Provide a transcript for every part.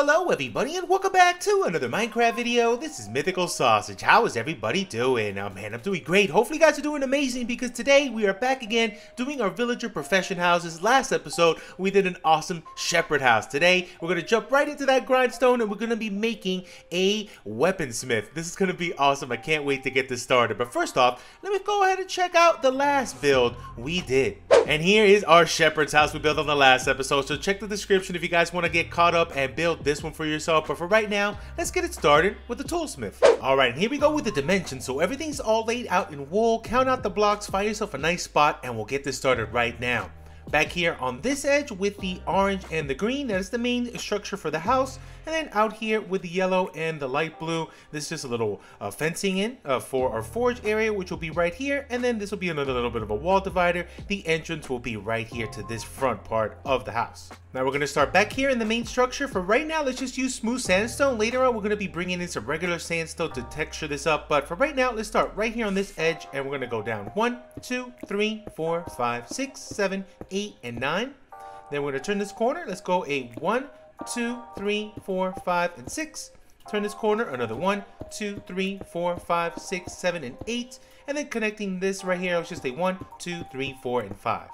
hello everybody and welcome back to another Minecraft video. This is Mythical Sausage. How is everybody doing? Oh man, I'm doing great. Hopefully you guys are doing amazing because today we are back again doing our villager profession houses. Last episode we did an awesome shepherd house. Today we're going to jump right into that grindstone and we're going to be making a weaponsmith. This is going to be awesome. I can't wait to get this started. But first off, let me go ahead and check out the last build we did. And here is our shepherd's house we built on the last episode. So check the description if you guys want to get caught up and build this one for yourself. But for right now, let's get it started with the toolsmith. Alright, and here we go with the dimensions. So everything's all laid out in wool. Count out the blocks, find yourself a nice spot, and we'll get this started right now. Back here on this edge with the orange and the green, that is the main structure for the house. And then out here with the yellow and the light blue, this is just a little uh, fencing in uh, for our forge area, which will be right here. And then this will be another little bit of a wall divider. The entrance will be right here to this front part of the house. Now we're going to start back here in the main structure. For right now, let's just use smooth sandstone. Later on, we're going to be bringing in some regular sandstone to texture this up. But for right now, let's start right here on this edge. And we're going to go down one, two, three, four, five, six, seven, eight, and nine. Then we're going to turn this corner. Let's go a one, two, three, four, five, and six. Turn this corner, another one, two, three, four, five, six, seven, and eight. And then connecting this right here, let's just say one, two, three, four, and five.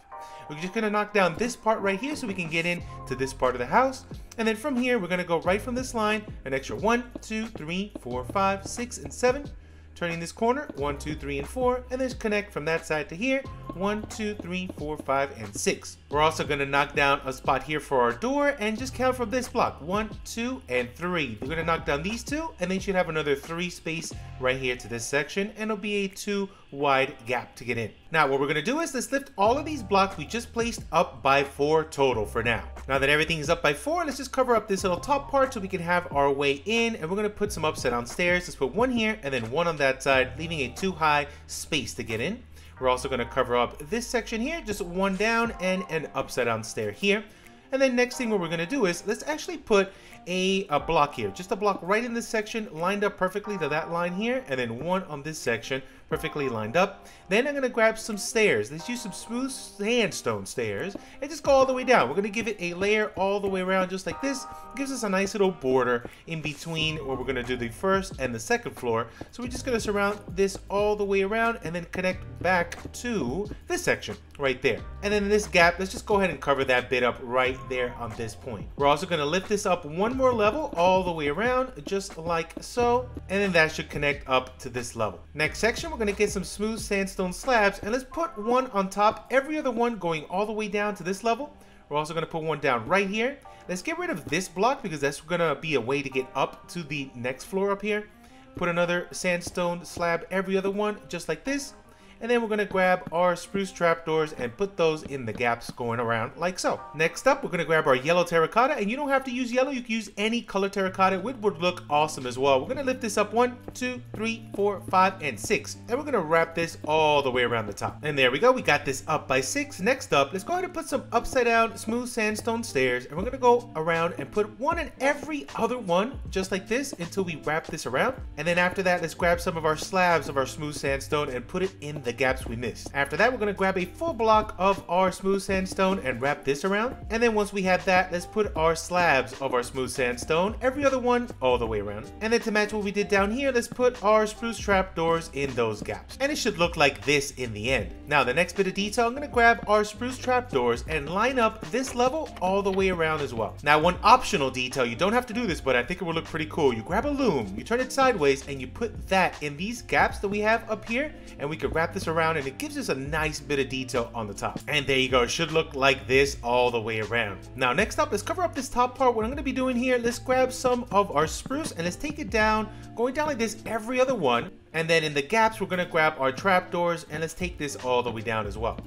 We're just gonna knock down this part right here so we can get in to this part of the house. And then from here, we're gonna go right from this line, an extra one, two, three, four, five, six, and seven. Turning this corner, one, two, three, and four, and then connect from that side to here, one, two, three, four, five, and six. We're also gonna knock down a spot here for our door and just count from this block, one, two, and three. We're gonna knock down these two, and then you should have another three space right here to this section, and it'll be a two wide gap to get in. Now, what we're gonna do is let's lift all of these blocks we just placed up by four total for now. Now that everything is up by four, let's just cover up this little top part so we can have our way in, and we're gonna put some upside down stairs. Let's put one here and then one on that side, leaving a too high space to get in. We're also gonna cover up this section here, just one down and an upside down stair here. And then next thing what we're gonna do is, let's actually put a, a block here. Just a block right in this section, lined up perfectly to that line here, and then one on this section, perfectly lined up. Then I'm gonna grab some stairs. Let's use some smooth sandstone stairs, and just go all the way down. We're gonna give it a layer all the way around, just like this. It gives us a nice little border in between where we're gonna do the first and the second floor. So we're just gonna surround this all the way around, and then connect back to this section right there. And then in this gap, let's just go ahead and cover that bit up right there on this point. We're also gonna lift this up one more level all the way around, just like so. And then that should connect up to this level. Next section, we're gonna get some smooth sandstone slabs and let's put one on top, every other one going all the way down to this level. We're also gonna put one down right here. Let's get rid of this block because that's gonna be a way to get up to the next floor up here. Put another sandstone slab every other one, just like this. And then we're going to grab our spruce trapdoors and put those in the gaps going around like so. Next up, we're going to grab our yellow terracotta. And you don't have to use yellow. You can use any color terracotta. It would look awesome as well. We're going to lift this up one, two, three, four, five, and six. And we're going to wrap this all the way around the top. And there we go. We got this up by six. Next up, let's go ahead and put some upside down smooth sandstone stairs. And we're going to go around and put one in every other one just like this until we wrap this around. And then after that, let's grab some of our slabs of our smooth sandstone and put it in the gaps we missed. After that, we're gonna grab a full block of our smooth sandstone and wrap this around. And then once we have that, let's put our slabs of our smooth sandstone, every other one, all the way around. And then to match what we did down here, let's put our spruce trapdoors in those gaps. And it should look like this in the end. Now, the next bit of detail, I'm gonna grab our spruce trapdoors and line up this level all the way around as well. Now, one optional detail, you don't have to do this, but I think it will look pretty cool. You grab a loom, you turn it sideways, and you put that in these gaps that we have up here, and we could wrap this around and it gives us a nice bit of detail on the top. And there you go, it should look like this all the way around. Now next up, let's cover up this top part. What I'm gonna be doing here, let's grab some of our spruce and let's take it down, going down like this every other one. And then in the gaps, we're gonna grab our trapdoors and let's take this all the way down as well.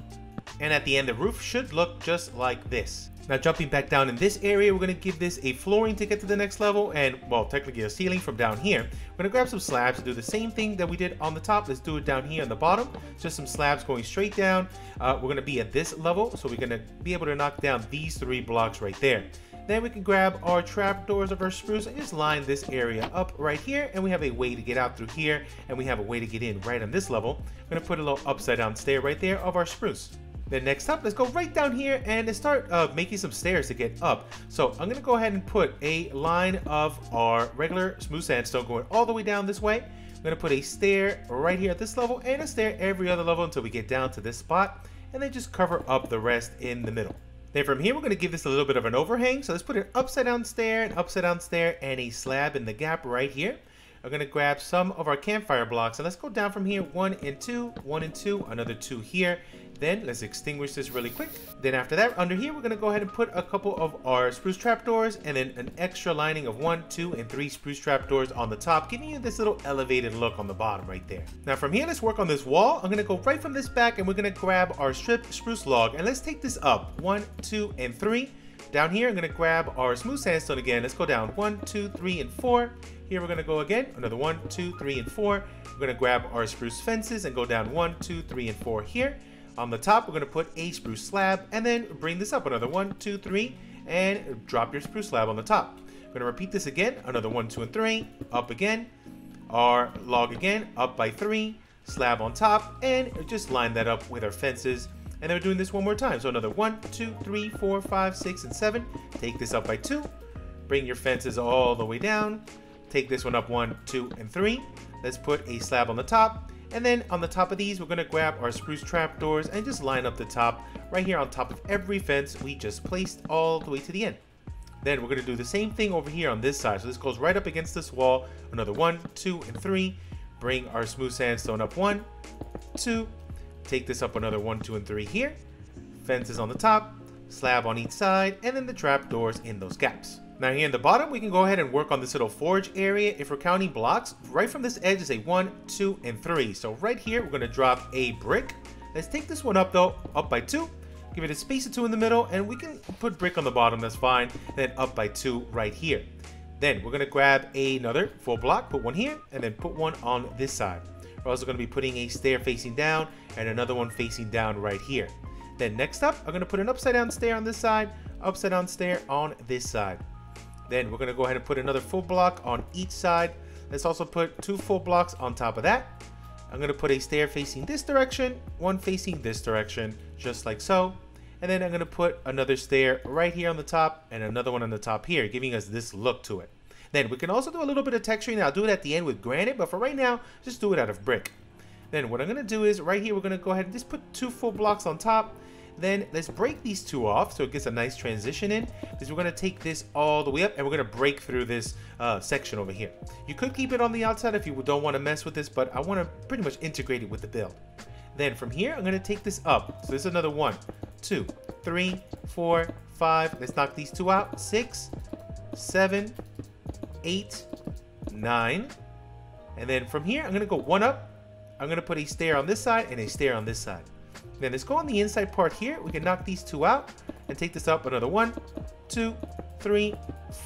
And at the end, the roof should look just like this. Now jumping back down in this area, we're going to give this a flooring to get to the next level and, well, technically a ceiling from down here. We're to grab some slabs to do the same thing that we did on the top. Let's do it down here on the bottom. Just some slabs going straight down. Uh, we're going to be at this level, so we're going to be able to knock down these three blocks right there. Then we can grab our trapdoors of our spruce and just line this area up right here. And we have a way to get out through here and we have a way to get in right on this level. We're gonna put a little upside down stair right there of our spruce. Then next up, let's go right down here and start uh, making some stairs to get up. So I'm gonna go ahead and put a line of our regular smooth sandstone going all the way down this way. I'm gonna put a stair right here at this level and a stair every other level until we get down to this spot and then just cover up the rest in the middle. Then from here, we're to give this a little bit of an overhang. So let's put an upside down stair, an upside down stair, and a slab in the gap right here. I'm going to grab some of our campfire blocks and let's go down from here. One and two, one and two, another two here. Then let's extinguish this really quick. Then after that, under here, we're gonna go ahead and put a couple of our spruce trapdoors and then an extra lining of one, two, and three spruce trapdoors on the top, giving you this little elevated look on the bottom right there. Now from here, let's work on this wall. I'm gonna go right from this back and we're gonna grab our strip spruce log and let's take this up. One, two, and three. Down here, I'm gonna grab our smooth sandstone again. Let's go down one, two, three, and four. Here we're gonna go again, another one, two, three, and four. We're gonna grab our spruce fences and go down one, two, three, and four here. On the top, we're going to put a spruce slab and then bring this up another one, two, three, and drop your spruce slab on the top. We're going to repeat this again, another one, two, and three, up again, our log again, up by three, slab on top, and just line that up with our fences. And then we're doing this one more time. So another one, two, three, four, five, six, and seven. Take this up by two. Bring your fences all the way down. Take this one up one, two, and three. Let's put a slab on the top. And then on the top of these, we're gonna grab our spruce trapdoors and just line up the top right here on top of every fence we just placed all the way to the end. Then we're gonna do the same thing over here on this side. So this goes right up against this wall. Another one, two, and three. Bring our smooth sandstone up one, two. Take this up another one, two, and three here. Fences on the top, slab on each side, and then the trapdoors in those gaps. Now here in the bottom, we can go ahead and work on this little forge area. If we're counting blocks, right from this edge is a one, two, and three. So right here, we're gonna drop a brick. Let's take this one up though, up by two. Give it a space of two in the middle, and we can put brick on the bottom, that's fine. then up by two right here. Then we're gonna grab another full block, put one here, and then put one on this side. We're also gonna be putting a stair facing down and another one facing down right here. Then next up, I'm gonna put an upside down stair on this side, upside down stair on this side. Then we're gonna go ahead and put another full block on each side. Let's also put two full blocks on top of that. I'm gonna put a stair facing this direction, one facing this direction, just like so. And then I'm gonna put another stair right here on the top and another one on the top here, giving us this look to it. Then we can also do a little bit of texturing. I'll do it at the end with granite, but for right now, just do it out of brick. Then what I'm gonna do is right here, we're gonna go ahead and just put two full blocks on top then let's break these two off so it gets a nice transition in because we're going to take this all the way up and we're going to break through this uh, section over here. You could keep it on the outside if you don't want to mess with this, but I want to pretty much integrate it with the build. Then from here, I'm going to take this up. So this is another one, two, three, four, five. Let's knock these two out. Six, seven, eight, nine. And then from here, I'm going to go one up. I'm going to put a stair on this side and a stair on this side. Then let's go on the inside part here. We can knock these two out and take this up another one, two, three,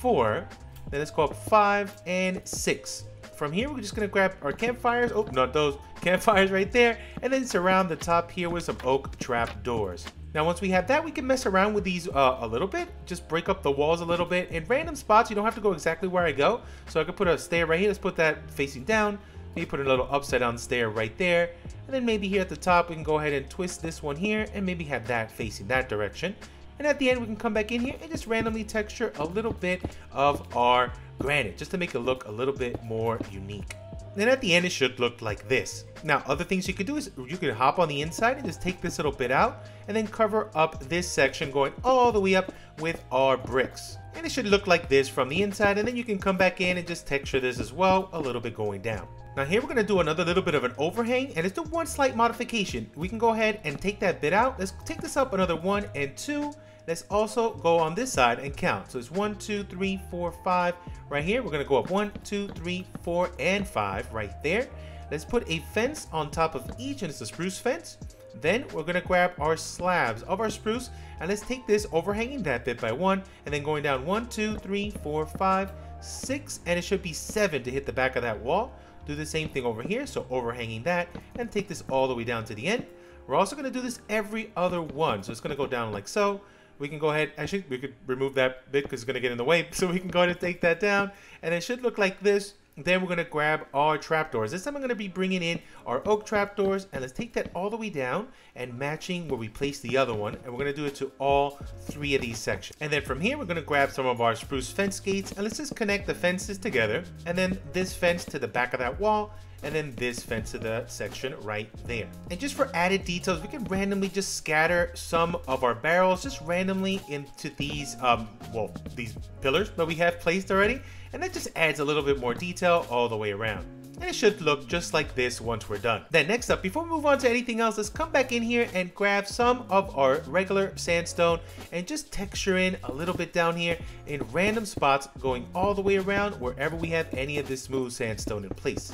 four. Then let's go up five and six. From here, we're just gonna grab our campfires. Oh, not those campfires right there. And then surround the top here with some oak trap doors. Now, once we have that, we can mess around with these uh, a little bit. Just break up the walls a little bit. In random spots, you don't have to go exactly where I go. So I could put a stair right here. Let's put that facing down. Maybe put a little upside down stair right there. And then maybe here at the top, we can go ahead and twist this one here and maybe have that facing that direction. And at the end, we can come back in here and just randomly texture a little bit of our granite, just to make it look a little bit more unique. Then at the end, it should look like this. Now, other things you could do is you could hop on the inside and just take this little bit out and then cover up this section going all the way up with our bricks. And it should look like this from the inside and then you can come back in and just texture this as well, a little bit going down. Now here we're going to do another little bit of an overhang and let's do one slight modification. We can go ahead and take that bit out. Let's take this up another one and two. Let's also go on this side and count. So it's one, two, three, four, five. Right here, we're gonna go up one, two, three, four, and five right there. Let's put a fence on top of each and it's a spruce fence. Then we're gonna grab our slabs of our spruce and let's take this overhanging that bit by one and then going down one, two, three, four, five, six, and it should be seven to hit the back of that wall. Do the same thing over here, so overhanging that and take this all the way down to the end. We're also gonna do this every other one. So it's gonna go down like so. We can go ahead, actually we could remove that bit because it's gonna get in the way. So we can go ahead and take that down and it should look like this then we're gonna grab our trapdoors. This time I'm gonna be bringing in our oak trapdoors and let's take that all the way down and matching where we place the other one. And we're gonna do it to all three of these sections. And then from here, we're gonna grab some of our spruce fence gates and let's just connect the fences together. And then this fence to the back of that wall and then this fence to the section right there. And just for added details, we can randomly just scatter some of our barrels just randomly into these, um, well, these pillars that we have placed already. And that just adds a little bit more detail all the way around. And it should look just like this once we're done. Then next up, before we move on to anything else, let's come back in here and grab some of our regular sandstone and just texture in a little bit down here in random spots going all the way around wherever we have any of this smooth sandstone in place.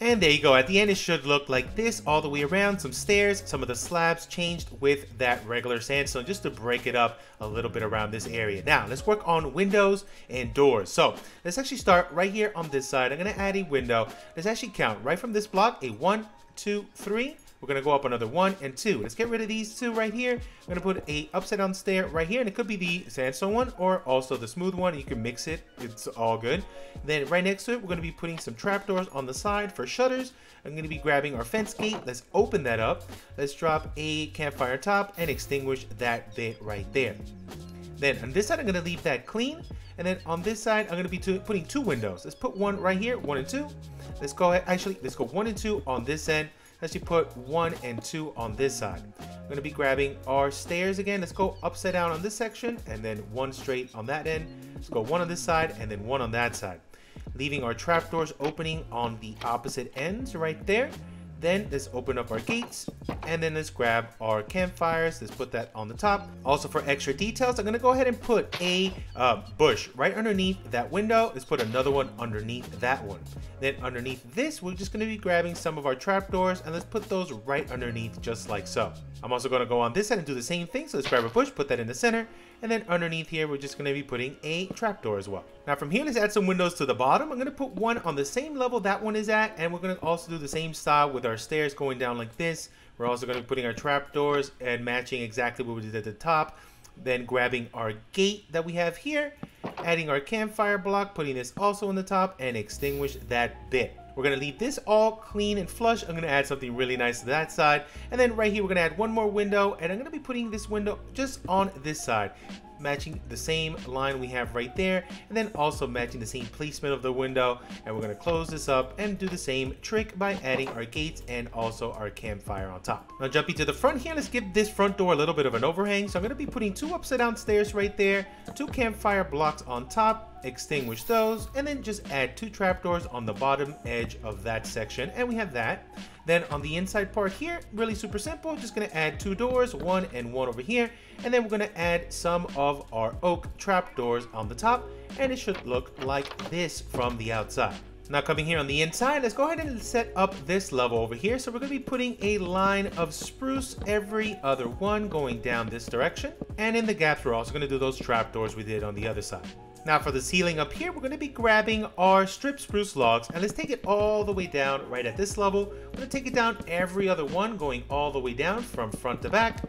And there you go, at the end it should look like this all the way around, some stairs, some of the slabs changed with that regular sandstone just to break it up a little bit around this area. Now, let's work on windows and doors. So, let's actually start right here on this side. I'm gonna add a window. Let's actually count right from this block, a one, two, three, we're gonna go up another one and two. Let's get rid of these two right here. We're gonna put a upside down stair right here, and it could be the sandstone one or also the smooth one. You can mix it, it's all good. Then right next to it, we're gonna be putting some trapdoors on the side for shutters. I'm gonna be grabbing our fence gate. Let's open that up. Let's drop a campfire top and extinguish that bit right there. Then on this side, I'm gonna leave that clean. And then on this side, I'm gonna be putting two windows. Let's put one right here, one and two. Let's go ahead, actually, let's go one and two on this end. Let's put one and two on this side. I'm gonna be grabbing our stairs again. Let's go upside down on this section and then one straight on that end. Let's go one on this side and then one on that side. Leaving our trapdoors opening on the opposite ends right there. Then let's open up our gates and then let's grab our campfires. Let's put that on the top. Also for extra details, I'm gonna go ahead and put a uh, bush right underneath that window. Let's put another one underneath that one. Then underneath this, we're just gonna be grabbing some of our trapdoors and let's put those right underneath just like so. I'm also gonna go on this side and do the same thing. So let's grab a bush, put that in the center, and then underneath here, we're just gonna be putting a trapdoor as well. Now from here, let's add some windows to the bottom. I'm gonna put one on the same level that one is at, and we're gonna also do the same style with our stairs going down like this. We're also gonna be putting our trapdoors and matching exactly what we did at the top. Then grabbing our gate that we have here, adding our campfire block, putting this also on the top, and extinguish that bit. We're gonna leave this all clean and flush. I'm gonna add something really nice to that side. And then right here, we're gonna add one more window and I'm gonna be putting this window just on this side matching the same line we have right there and then also matching the same placement of the window and we're going to close this up and do the same trick by adding our gates and also our campfire on top. Now jumping to the front here, let's give this front door a little bit of an overhang. So I'm going to be putting two upside down stairs right there, two campfire blocks on top, extinguish those, and then just add two trapdoors on the bottom edge of that section, and we have that. Then on the inside part here, really super simple, just gonna add two doors, one and one over here, and then we're gonna add some of our oak trapdoors on the top, and it should look like this from the outside. Now coming here on the inside, let's go ahead and set up this level over here. So we're gonna be putting a line of spruce every other one going down this direction. And in the gaps, we're also gonna do those trapdoors we did on the other side. Now for the ceiling up here, we're going to be grabbing our strip spruce logs and let's take it all the way down right at this level. We're going to take it down every other one going all the way down from front to back.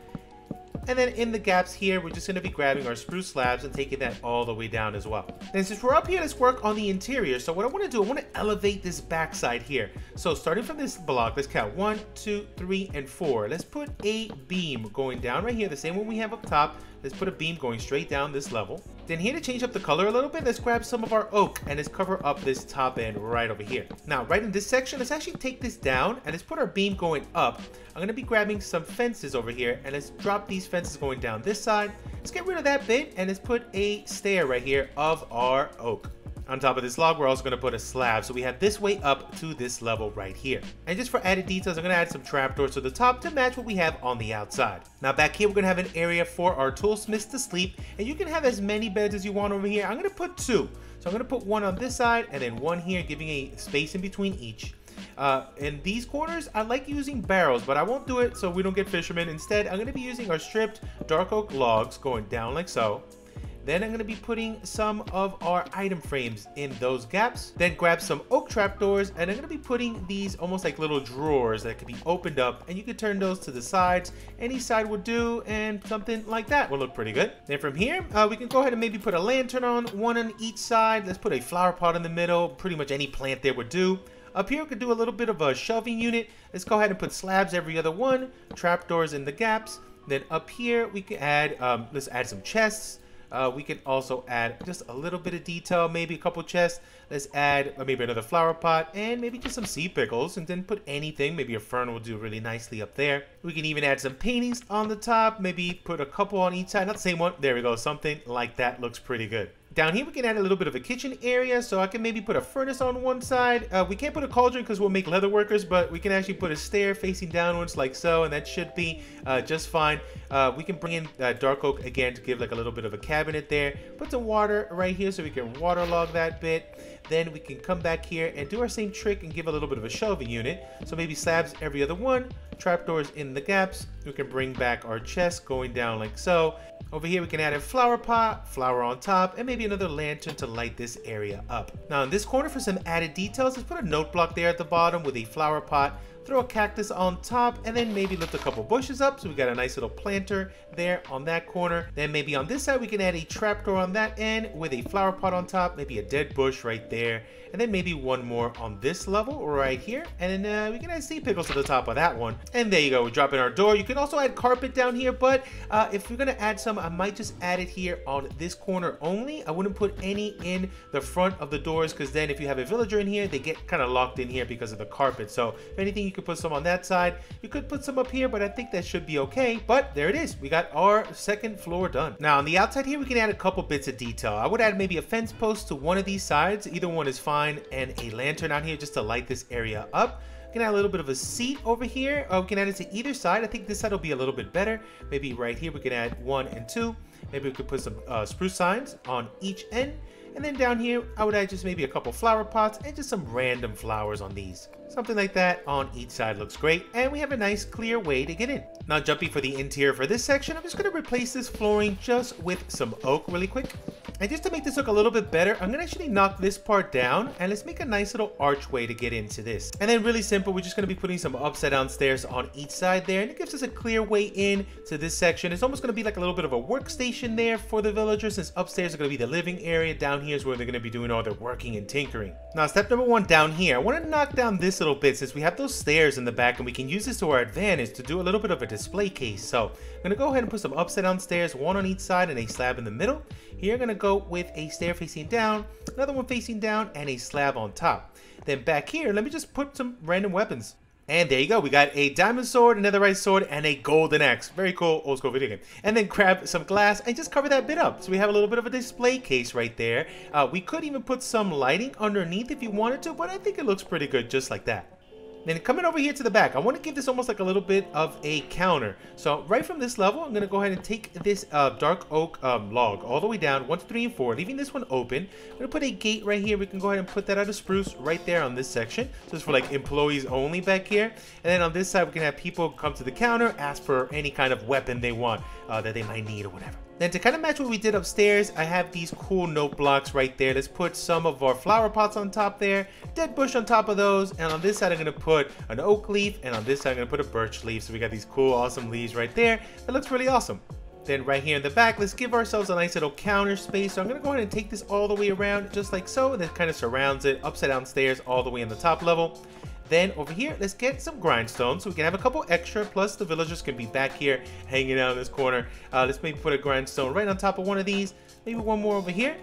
And then in the gaps here, we're just going to be grabbing our spruce slabs and taking that all the way down as well. Then since we're up here, let's work on the interior. So what I want to do, I want to elevate this backside here. So starting from this block, let's count one, two, three, and four. Let's put a beam going down right here, the same one we have up top. Let's put a beam going straight down this level. Then here to change up the color a little bit, let's grab some of our oak and let's cover up this top end right over here. Now, right in this section, let's actually take this down and let's put our beam going up. I'm gonna be grabbing some fences over here and let's drop these fences going down this side. Let's get rid of that bit and let's put a stair right here of our oak. On top of this log, we're also going to put a slab. So we have this way up to this level right here. And just for added details, I'm going to add some trapdoors to the top to match what we have on the outside. Now back here, we're going to have an area for our toolsmiths to sleep. And you can have as many beds as you want over here. I'm going to put two. So I'm going to put one on this side and then one here, giving a space in between each. Uh, in these corners, I like using barrels, but I won't do it so we don't get fishermen. Instead, I'm going to be using our stripped dark oak logs going down like so. Then I'm to be putting some of our item frames in those gaps. Then grab some oak trapdoors and I'm to be putting these almost like little drawers that could be opened up and you could turn those to the sides. Any side would do and something like that will look pretty good. Then from here, uh, we can go ahead and maybe put a lantern on, one on each side. Let's put a flower pot in the middle. Pretty much any plant there would do. Up here, we could do a little bit of a shelving unit. Let's go ahead and put slabs every other one, trapdoors in the gaps. Then up here, we can add, um, let's add some chests. Uh, we can also add just a little bit of detail, maybe a couple chests. Let's add uh, maybe another flower pot and maybe just some sea pickles and then put anything. Maybe a fern will do really nicely up there. We can even add some paintings on the top, maybe put a couple on each side. Not the same one. There we go. Something like that looks pretty good. Down here, we can add a little bit of a kitchen area, so I can maybe put a furnace on one side. Uh, we can't put a cauldron because we'll make leather workers, but we can actually put a stair facing downwards like so, and that should be uh, just fine. Uh, we can bring in uh, dark oak again to give like a little bit of a cabinet there. Put some water right here so we can waterlog that bit. Then we can come back here and do our same trick and give a little bit of a shelving unit. So maybe slabs every other one, trapdoors in the gaps. We can bring back our chest going down like so. Over here, we can add a flower pot, flower on top, and maybe another lantern to light this area up. Now in this corner for some added details, let's put a note block there at the bottom with a flower pot, throw a cactus on top, and then maybe lift a couple bushes up. So we got a nice little planter there on that corner. Then maybe on this side, we can add a trapdoor on that end with a flower pot on top, maybe a dead bush right there, and then maybe one more on this level right here. And then uh, we can add sea pickles to the top of that one. And there you go, we drop in our door. You can also add carpet down here, but uh, if you're gonna add some, I might just add it here on this corner only. I wouldn't put any in the front of the doors because then if you have a villager in here, they get kind of locked in here because of the carpet. So if anything, you could put some on that side. You could put some up here, but I think that should be okay. But there it is. We got our second floor done. Now on the outside here, we can add a couple bits of detail. I would add maybe a fence post to one of these sides. Either one is fine. And a lantern out here just to light this area up. We can add a little bit of a seat over here. Or we can add it to either side. I think this side will be a little bit better. Maybe right here we can add one and two. Maybe we could put some uh, spruce signs on each end. And then down here, I would add just maybe a couple flower pots and just some random flowers on these. Something like that on each side looks great. And we have a nice clear way to get in. Now jumping for the interior for this section, I'm just going to replace this flooring just with some oak really quick. And just to make this look a little bit better, I'm gonna actually knock this part down and let's make a nice little archway to get into this. And then really simple, we're just gonna be putting some upside down stairs on each side there and it gives us a clear way in to this section. It's almost gonna be like a little bit of a workstation there for the villagers since upstairs are gonna be the living area. Down here is where they're gonna be doing all their working and tinkering. Now step number one down here, I wanna knock down this little bit since we have those stairs in the back and we can use this to our advantage to do a little bit of a display case. So I'm gonna go ahead and put some upside down stairs, one on each side and a slab in the middle. Here I'm gonna go with a stair facing down, another one facing down, and a slab on top. Then back here, let me just put some random weapons. And there you go. We got a diamond sword, another right sword, and a golden axe. Very cool old school video game. And then grab some glass and just cover that bit up. So we have a little bit of a display case right there. Uh, we could even put some lighting underneath if you wanted to, but I think it looks pretty good just like that. Then coming over here to the back, I want to give this almost like a little bit of a counter. So right from this level, I'm going to go ahead and take this uh, dark oak um, log all the way down, 1, 2, 3, and 4, leaving this one open. I'm going to put a gate right here. We can go ahead and put that out of spruce right there on this section. So it's for like employees only back here. And then on this side, we can have people come to the counter, ask for any kind of weapon they want uh, that they might need or whatever. Then to kind of match what we did upstairs, I have these cool note blocks right there. Let's put some of our flower pots on top there, dead bush on top of those, and on this side I'm gonna put an oak leaf, and on this side I'm gonna put a birch leaf. So we got these cool, awesome leaves right there. That looks really awesome. Then right here in the back, let's give ourselves a nice little counter space. So I'm gonna go ahead and take this all the way around just like so, and then kind of surrounds it upside down stairs all the way in the top level. Then over here, let's get some grindstone so we can have a couple extra. Plus the villagers can be back here hanging out in this corner. Uh, let's maybe put a grindstone right on top of one of these. Maybe one more over here.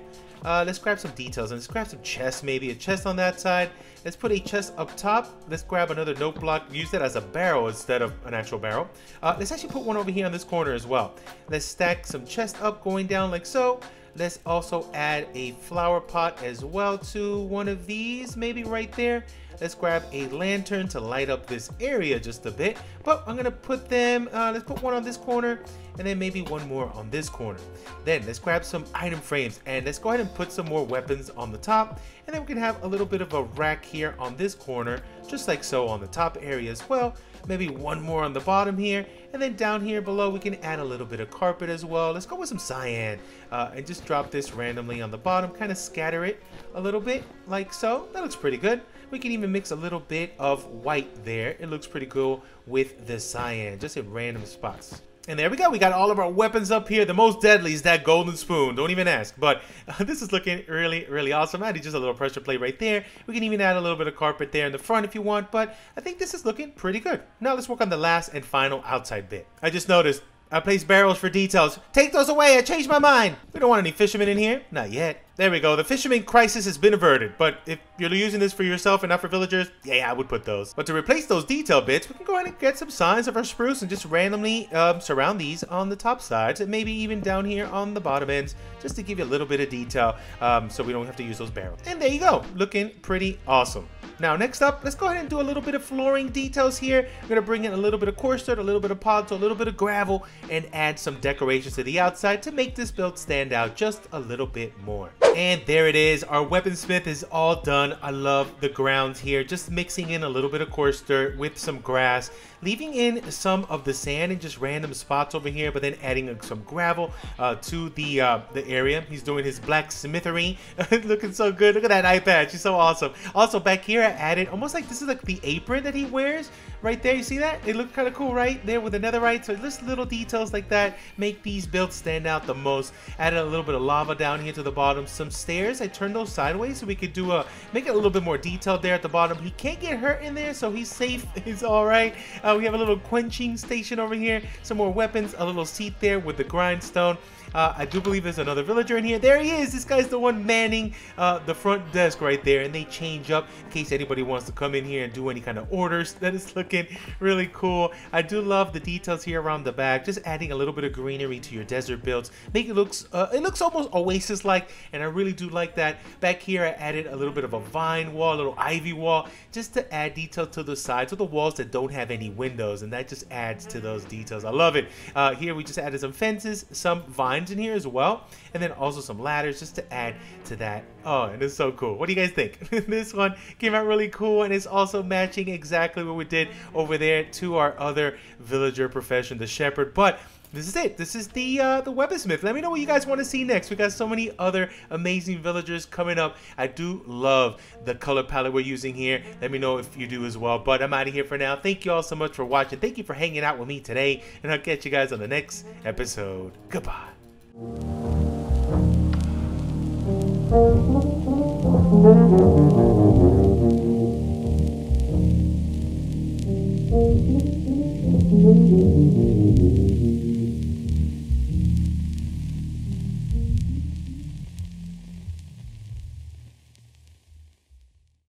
Uh, let's grab some details and let's grab some chests maybe a chest on that side let's put a chest up top let's grab another note block use that as a barrel instead of an actual barrel uh, let's actually put one over here on this corner as well let's stack some chests up going down like so let's also add a flower pot as well to one of these maybe right there let's grab a lantern to light up this area just a bit. But I'm gonna put them, uh, let's put one on this corner and then maybe one more on this corner. Then let's grab some item frames and let's go ahead and put some more weapons on the top. And then we can have a little bit of a rack here on this corner, just like so on the top area as well. Maybe one more on the bottom here. And then down here below, we can add a little bit of carpet as well. Let's go with some cyan uh, and just drop this randomly on the bottom, kind of scatter it a little bit like so. That looks pretty good. We can even mix a little bit of white there. It looks pretty cool with the cyan, just in random spots. And there we go. We got all of our weapons up here. The most deadly is that golden spoon. Don't even ask. But uh, this is looking really, really awesome. Added just a little pressure plate right there. We can even add a little bit of carpet there in the front if you want. But I think this is looking pretty good. Now let's work on the last and final outside bit. I just noticed I place barrels for details. Take those away. I changed my mind. We don't want any fishermen in here. Not yet. There we go. The fisherman crisis has been averted. But if you're using this for yourself and not for villagers, yeah, I would put those. But to replace those detail bits, we can go ahead and get some signs of our spruce and just randomly um, surround these on the top sides and maybe even down here on the bottom ends just to give you a little bit of detail um, so we don't have to use those barrels. And there you go. Looking pretty awesome. Now, next up, let's go ahead and do a little bit of flooring details here. I'm to bring in a little bit of coarse dirt, a little bit of pod, a little bit of gravel, and add some decorations to the outside to make this build stand out just a little bit more. And there it is. Our weaponsmith is all done. I love the grounds here. Just mixing in a little bit of coarse dirt with some grass, leaving in some of the sand in just random spots over here, but then adding some gravel uh, to the uh, the area. He's doing his blacksmithery. Looking so good. Look at that eye patch. He's so awesome. Also, back here I added almost like this is like the apron that he wears right there. You see that? It looked kind of cool right there with the netherite. So just little details like that make these builds stand out the most. Added a little bit of lava down here to the bottom. Some stairs. I turned those sideways so we could do a make it a little bit more detailed there at the bottom. He can't get hurt in there, so he's safe. He's all right. Uh, we have a little quenching station over here. Some more weapons. A little seat there with the grindstone. Uh, I do believe there's another villager in here. There he is. This guy's the one manning uh, the front desk right there. And they change up in case anybody wants to come in here and do any kind of orders. That is looking really cool. I do love the details here around the back. Just adding a little bit of greenery to your desert builds. Make it looks, uh, it looks almost oasis-like. And I really do like that. Back here, I added a little bit of a vine wall, a little ivy wall, just to add detail to the sides of the walls that don't have any windows. And that just adds to those details. I love it. Uh, here, we just added some fences, some vines in here as well. And then also some ladders just to add to that. Oh, and it's so cool. What do you guys think? this one came out really cool and it's also matching exactly what we did over there to our other villager profession, the shepherd. But this is it. This is the uh, the weaponsmith. Let me know what you guys want to see next. We got so many other amazing villagers coming up. I do love the color palette we're using here. Let me know if you do as well. But I'm out of here for now. Thank you all so much for watching. Thank you for hanging out with me today. And I'll catch you guys on the next episode. Goodbye.